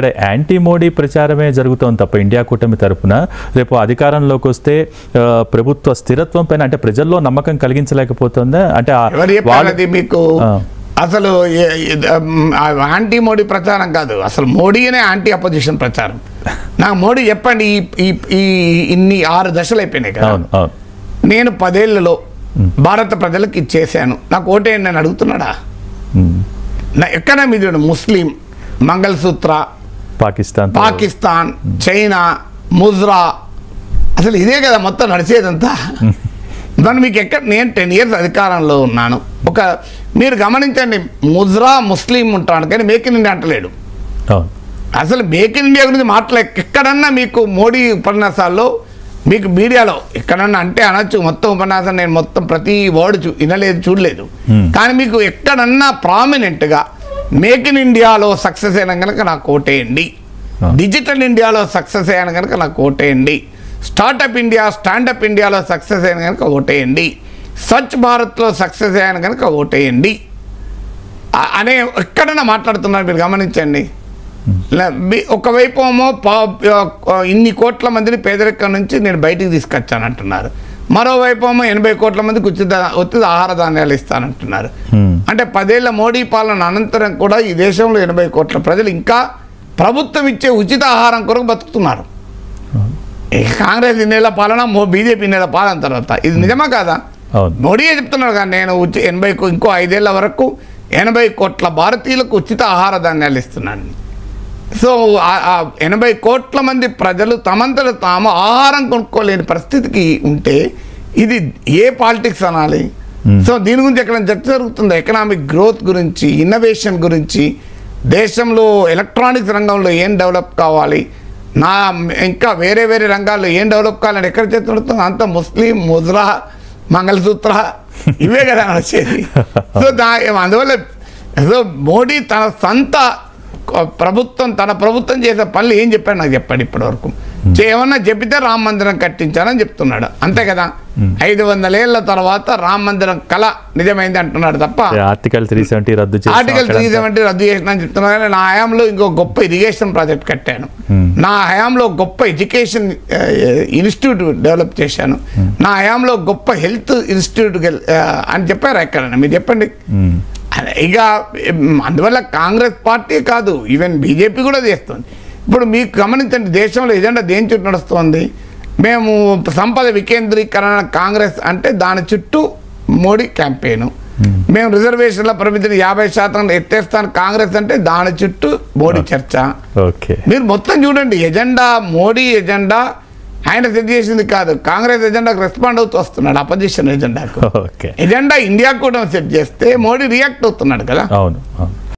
ఇక్కడ యాంటీ మోడీ ప్రచారమే జరుగుతోంది తప్ప ఇండియా కూటమి తరపున. రేపు అధికారంలోకి వస్తే ప్రభుత్వ స్థిరత్వం పైన అంటే ప్రజల్లో నమ్మకం కలిగించలేకపోతుందా? అంటే మీకు. అసలు యాంటీ మోడీ ప్రచారం కాదు. అసలు మోడీనే యాంటీ అపోజిషన్ ప్రచారం. నాకు మోడీ చెప్పండి ఈ ఇన్ని ఆరు దశలు అయిపోయినాయి కదా. నేను పదేళ్ళలో భారత ప్రజలకు ఇది చేశాను నాకు ఓటేయండి అని అడుగుతున్నాడా? ఎక్కడ మీద? Muslim mangalsutra Pakistan Pakistan China mujra. అసలు ఇదే కదా మొత్తం నడిచేదంతా. మరి మీకు ఎక్కడ నేను టెన్ ఇయర్స్ అధికారంలో ఉన్నాను. ఒక మీరు గమనించండి ముజ్రా ముస్లిం ఉంటాడు కానీ మేక్ ఇన్ ఇండియా అంటలేడు. అసలు మేక్ ఇన్ ఇండియా గురించి మాట్లాడే ఎక్కడన్నా మీకు మోడీ ఉపన్యాసాల్లో మీకు మీడియాలో ఎక్కడన్నా అంటే అనొచ్చు మొత్తం ఉపన్యాసం నేను మొత్తం ప్రతి వర్డ్ చూ వినలేదు చూడలేదు. కానీ మీకు ఎక్కడన్నా ప్రామినెంట్గా మేక్ ఇన్ ఇండియాలో సక్సెస్ అయిన కనుక నాకు ఓటేయండి. డిజిటల్ ఇండియాలో సక్సెస్ అయిన కనుక నాకు ఓటేయండి. స్టార్టప్ ఇండియా స్టాండప్ ఇండియాలో సక్సెస్ అయిన కనుక ఓటేయండి. స్వచ్ఛ భారత్లో సక్సెస్ అయ్యాను కనుక ఓటేయండి. అనే ఎక్కడన్నా మాట్లాడుతున్నారు మీరు గమనించండి. ఒకవైపు ఏమో ఇన్ని కోట్ల మందిని పేదరికం నుంచి నేను బయటికి తీసుకొచ్చానంటున్నారు. మరోవైపు ఎనభై కోట్ల మందికి ఉచిత ఉచిత ఆహార ధాన్యాలు ఇస్తానంటున్నారు. అంటే పదేళ్ళ మోడీ పాలన అనంతరం కూడా ఈ దేశంలో ఎనభై కోట్ల ప్రజలు ఇంకా ప్రభుత్వం ఇచ్చే ఉచిత ఆహారం కొరకు బతుకుతున్నారు. ఈ కాంగ్రెస్ ఇన్నేళ్ళ పాలన బీజేపీ ఇన్నేళ్ళ పాలన తర్వాత. ఇది నిజమా కాదా? మోడీయే చెప్తున్నాడు కానీ నేను ఎనభై ఇంకో ఐదేళ్ళ వరకు ఎనభై కోట్ల భారతీయులకు ఉచిత ఆహార ధాన్యాలు ఇస్తున్నాను. సో ఎనభై కోట్ల మంది ప్రజలు తమంతట తాము ఆహారం కొనుక్కోలేని పరిస్థితికి ఉంటే ఇది ఏ పాలిటిక్స్ అనాలి? సో దీని గురించి ఎక్కడ చర్చ జరుగుతుంది? ఎకనామిక్ గ్రోత్ గురించి ఇన్నోవేషన్ గురించి దేశంలో ఎలక్ట్రానిక్స్ రంగంలో ఏం డెవలప్ కావాలి? నా ఇంకా వేరే వేరే రంగాల్లో ఏం డెవలప్ కావాలని ఎక్కడ చర్చ జరుగుతుంది? అంత ముస్లిం ముజ్రా మంగళసూత్ర ఇవే కదా నడిచేది సో దా అందువల్ల సో మోడీ తన సొంత ప్రభుత్వం తన ప్రభుత్వం చేసే పనులు ఏం చెప్పాడు నాకు చెప్పాడు ఇప్పటివరకు. చే- ఏమన్నా చెబితే రామ మందిరం కట్టించానని చెప్తున్నాడు. అంతే కదా? ఐదు వందల ఏళ్ళ తర్వాత రామ మందిరం కళ నిజమైంది అంటున్నాడు తప్ప. ఆర్టికల్ త్రీ సెవెంటీ రద్దు ఆర్టికల్ త్రీ సెవెంటీ రద్దు చేసిన అని చెప్తున్నా కానీ నా హయాంలో ఇంకో గొప్ప ఇరిగేషన్ ప్రాజెక్ట్ కట్టాను. నా హయాంలో గొప్ప ఎడ్యుకేషన్ ఇన్స్టిట్యూట్ డెవలప్ చేశాను. నా హయాంలో గొప్ప హెల్త్ ఇన్స్టిట్యూట్ అని చెప్పారు ఎక్కడన్నా మీరు చెప్పండి. ఇక అందువల్ల కాంగ్రెస్ పార్టీ కాదు ఈవెన్ బీజేపీ కూడా చేస్తుంది. ఇప్పుడు మీకు గమనించండి దేశంలో ఎజెండా దేని చుట్టూ నడుస్తుంది? మేము సంపద వికేంద్రీకరణ కాంగ్రెస్ అంటే దాని చుట్టూ మోడీ క్యాంపెయిన్. మేము రిజర్వేషన్ల పరిమితిని యాభై శాతం ఎత్తేస్తాను కాంగ్రెస్ అంటే దాని చుట్టూ మోడీ చర్చ. ఓకే. మీరు మొత్తం చూడండి ఎజెండా మోడీ ఎజెండా ఆయన సెట్ చేసింది కాదు. కాంగ్రెస్ ఎజెండాకు రెస్పాండ్ అవుతూ వస్తున్నాడు అపోజిషన్ ఎజెండాకు. ఎజెండా ఇండియా కూడా సెట్ చేస్తే మోడీ రియాక్ట్ అవుతున్నాడు కదా. అవును.